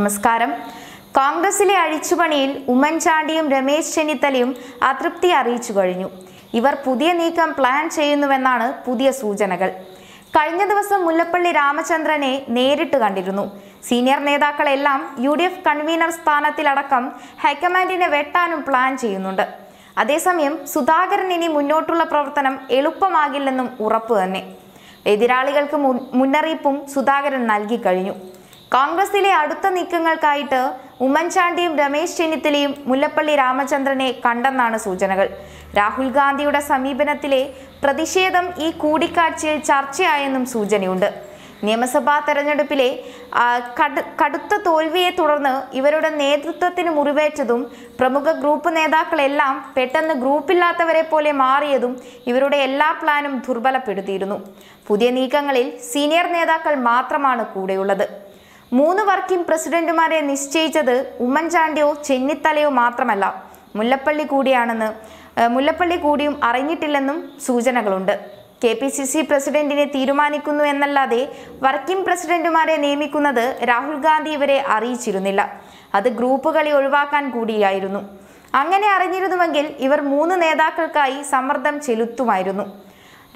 നമസ്കാരം. കോൺഗ്രസിലെ അഴിച്ചുപണിയിൽ ഉമ്മൻചാണ്ടിയും രമേശ് ചെന്നിത്തലയും അതൃപ്തി അറിയിച്ചു കഴിഞ്ഞു. ഇവർ പുതിയ നീക്കം പ്ലാൻ ചെയ്യുന്നുവെന്നാണ് പുതിയ സൂചനകൾ. കഴിഞ്ഞ ദിവസം മുല്ലപ്പള്ളി രാമചന്ദ്രനെ നേരിട്ട് കണ്ടിരുന്നു. സീനിയർ നേതാക്കളെല്ലാം യു ഡി എഫ് കൺവീനർ സ്ഥാനത്തിലടക്കം ഹൈക്കമാൻഡിനെ വെട്ടാനും പ്ലാൻ ചെയ്യുന്നുണ്ട്. അതേസമയം സുധാകരൻ ഇനി മുന്നോട്ടുള്ള പ്രവർത്തനം എളുപ്പമാകില്ലെന്നും ഉറപ്പ് തന്നെ. എതിരാളികൾക്ക് മുന്നറിയിപ്പും സുധാകരൻ നൽകി കഴിഞ്ഞു. കോൺഗ്രസിലെ അടുത്ത നീക്കങ്ങൾക്കായിട്ട് ഉമ്മൻചാണ്ടിയും രമേശ് ചെന്നിത്തലയും മുല്ലപ്പള്ളി രാമചന്ദ്രനെ കണ്ടെന്നാണ് സൂചനകൾ. രാഹുൽ ഗാന്ധിയുടെ സമീപനത്തിലെ പ്രതിഷേധം ഈ കൂടിക്കാഴ്ചയിൽ ചർച്ചയായെന്നും സൂചനയുണ്ട്. നിയമസഭാ തെരഞ്ഞെടുപ്പിലെ കടുത്ത തോൽവിയെ തുടർന്ന് ഇവരുടെ നേതൃത്വത്തിന് മുറിവേറ്റതും പ്രമുഖ ഗ്രൂപ്പ് നേതാക്കളെല്ലാം പെട്ടെന്ന് ഗ്രൂപ്പില്ലാത്തവരെ പോലെ മാറിയതും ഇവരുടെ എല്ലാ പ്ലാനും ദുർബലപ്പെടുത്തിയിരുന്നു. പുതിയ നീക്കങ്ങളിൽ സീനിയർ നേതാക്കൾ മാത്രമാണ് കൂടെയുള്ളത്. മൂന്ന് വർക്കിംഗ് പ്രസിഡന്റുമാരെ നിശ്ചയിച്ചത് ഉമ്മൻചാണ്ടിയോ ചെന്നിത്തലയോ മാത്രമല്ല. മുല്ലപ്പള്ളി കൂടിയാണെന്ന് മുല്ലപ്പള്ളി കൂടിയും അറിഞ്ഞിട്ടില്ലെന്നും സൂചനകളുണ്ട്. കെ പി സി സി പ്രസിഡന്റിനെ തീരുമാനിക്കുന്നു എന്നല്ലാതെ വർക്കിംഗ് പ്രസിഡന്റുമാരെ നിയമിക്കുന്നത് രാഹുൽ ഗാന്ധി ഇവരെ അറിയിച്ചിരുന്നില്ല. അത് ഗ്രൂപ്പ് കളി ഒഴിവാക്കാൻ കൂടിയായിരുന്നു. അങ്ങനെ അറിഞ്ഞിരുന്നുവെങ്കിൽ ഇവർ മൂന്ന് നേതാക്കൾക്കായി സമ്മർദ്ദം ചെലുത്തുമായിരുന്നു.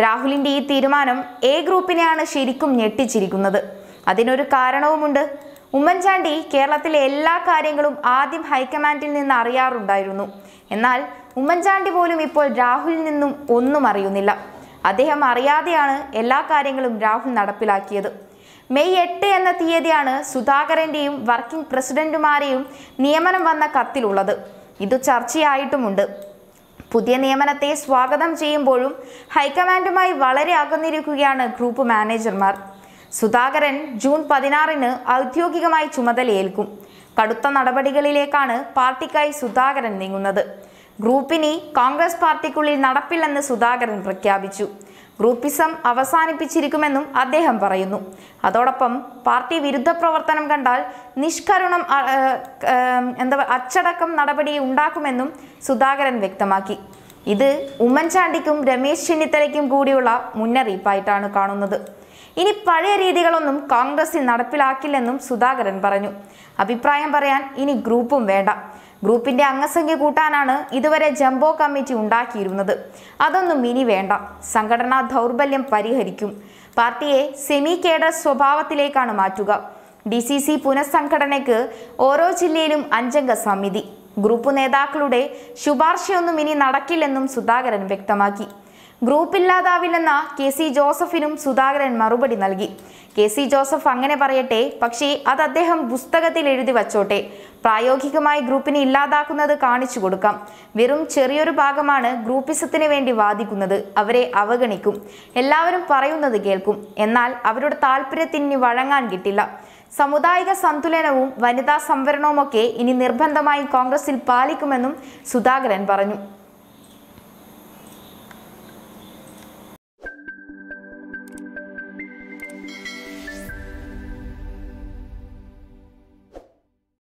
രാഹുലിന്റെ ഈ തീരുമാനം എ ഗ്രൂപ്പിനെയാണ് ശരിക്കും ഞെട്ടിച്ചിരിക്കുന്നത്. അതിനൊരു കാരണവുമുണ്ട്. ഉമ്മൻചാണ്ടി കേരളത്തിലെ എല്ലാ കാര്യങ്ങളും ആദ്യം ഹൈക്കമാൻഡിൽ നിന്ന് അറിയാറുണ്ടായിരുന്നു. എന്നാൽ ഉമ്മൻചാണ്ടി പോലും ഇപ്പോൾ രാഹുലിൽ നിന്നും ഒന്നും അറിയുന്നില്ല. അദ്ദേഹം അറിയാതെയാണ് എല്ലാ കാര്യങ്ങളും രാഹുൽ നടപ്പിലാക്കിയത്. മെയ് എട്ട് എന്ന തീയതിയാണ് സുധാകരന്റെയും വർക്കിംഗ് പ്രസിഡന്റുമാരെയും നിയമനം വന്ന കത്തിലുള്ളത്. ഇത് ചർച്ചയായിട്ടുമുണ്ട്. പുതിയ നിയമനത്തെ സ്വാഗതം ചെയ്യുമ്പോഴും ഹൈക്കമാൻഡുമായി വളരെ അകന്നിരിക്കുകയാണ് ഗ്രൂപ്പ് മാനേജർമാർ. സുധാകരൻ ജൂൺ പതിനാറിന് ഔദ്യോഗികമായി ചുമതലയേൽക്കും കടുത്ത നടപടികളിലേക്കാണ് പാർട്ടിക്കായി സുധാകരൻ നീങ്ങുന്നത്. ഗ്രൂപ്പിനി കോൺഗ്രസ് പാർട്ടിക്കുള്ളിൽ നടപ്പില്ലെന്ന് സുധാകരൻ പ്രഖ്യാപിച്ചു. ഗ്രൂപ്പിസം അവസാനിപ്പിച്ചിരിക്കുമെന്നും അദ്ദേഹം പറയുന്നു. അതോടൊപ്പം പാർട്ടി വിരുദ്ധ പ്രവർത്തനം കണ്ടാൽ നിഷ്കരുണം എന്താ അച്ചടക്കം നടപടി ഉണ്ടാക്കുമെന്നും സുധാകരൻ വ്യക്തമാക്കി. ഇത് ഉമ്മൻചാണ്ടിക്കും രമേശ് ചെന്നിത്തലയ്ക്കും കൂടിയുള്ള മുന്നറിയിപ്പായിട്ടാണ് കാണുന്നത്. ഇനി പഴയ രീതികളൊന്നും കോൺഗ്രസിൽ നടപ്പിലാക്കില്ലെന്നും സുധാകരൻ പറഞ്ഞു. അഭിപ്രായം പറയാൻ ഇനി ഗ്രൂപ്പും വേണ്ട. ഗ്രൂപ്പിന്റെ അംഗസംഖ്യ കൂട്ടാനാണ് ഇതുവരെ ജംബോ കമ്മിറ്റി ഉണ്ടാക്കിയിരുന്നത്. അതൊന്നും ഇനി വേണ്ട. സംഘടനാ ദൗർബല്യം പരിഹരിക്കും. പാർട്ടിയെ സെമി കേഡർ സ്വഭാവത്തിലേക്കാണ് മാറ്റുക. ഡി സി സി പുനഃസംഘടനയ്ക്ക് ഓരോ ജില്ലയിലും അഞ്ചംഗ സമിതി. ഗ്രൂപ്പ് നേതാക്കളുടെ ശുപാർശയൊന്നും ഇനി നടക്കില്ലെന്നും സുധാകരൻ വ്യക്തമാക്കി. ഗ്രൂപ്പ് ഇല്ലാതാവില്ലെന്ന കെ സി ജോസഫിനും സുധാകരൻ മറുപടി നൽകി. കെ സി ജോസഫ് അങ്ങനെ പറയട്ടെ പക്ഷേ അത് അദ്ദേഹം പുസ്തകത്തിൽ എഴുതി വച്ചോട്ടെ. പ്രായോഗികമായി ഗ്രൂപ്പിനെ ഇല്ലാതാക്കുന്നത് കാണിച്ചു കൊടുക്കാം. വെറും ചെറിയൊരു ഭാഗമാണ് ഗ്രൂപ്പിസത്തിന് വേണ്ടി വാദിക്കുന്നത്. അവരെ അവഗണിക്കും. എല്ലാവരും പറയുന്നത് കേൾക്കും. എന്നാൽ അവരുടെ താല്പര്യത്തിന് വഴങ്ങാൻ കിട്ടില്ല. സമുദായിക സന്തുലനവും വനിതാ സംവരണവുമൊക്കെ ഇനി നിർബന്ധമായും കോൺഗ്രസിൽ പാലിക്കുമെന്നും സുധാകരൻ പറഞ്ഞു.